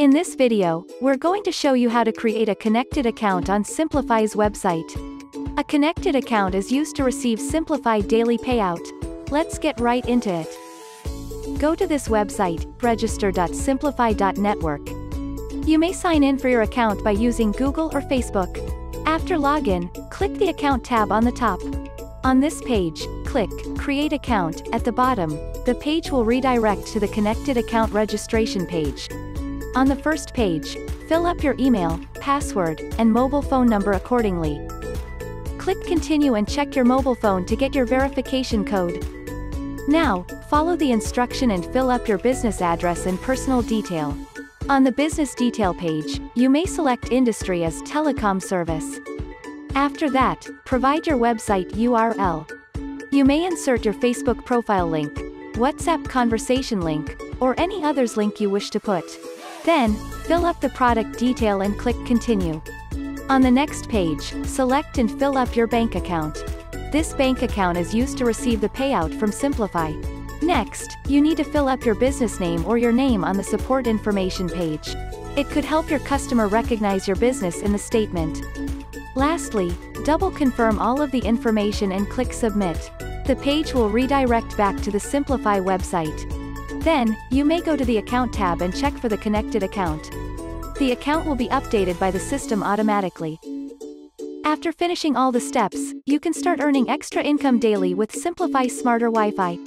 In this video, we're going to show you how to create a connected account on Simplify's website. A connected account is used to receive Simplify daily payout. Let's get right into it. Go to this website, register.simplify.network. You may sign in for your account by using Google or Facebook. After login, click the Account tab on the top. On this page, click Create Account at the bottom. The page will redirect to the Connected Account Registration page. On the first page, fill up your email, password, and mobile phone number accordingly. Click Continue and check your mobile phone to get your verification code. Now, follow the instruction and fill up your business address and personal detail. On the business detail page, you may select industry as telecom service. After that, provide your website URL. You may insert your Facebook profile link, WhatsApp conversation link, or any others link you wish to put. Then, fill up the product detail and click Continue. On the next page, select and fill up your bank account. This bank account is used to receive the payout from Simplify. Next, you need to fill up your business name or your name on the support information page. It could help your customer recognize your business in the statement. Lastly, double confirm all of the information and click Submit. The page will redirect back to the Simplify website. Then, you may go to the Account tab and check for the connected account. The account will be updated by the system automatically. After finishing all the steps, you can start earning extra income daily with Simplify Smarter Wi-Fi.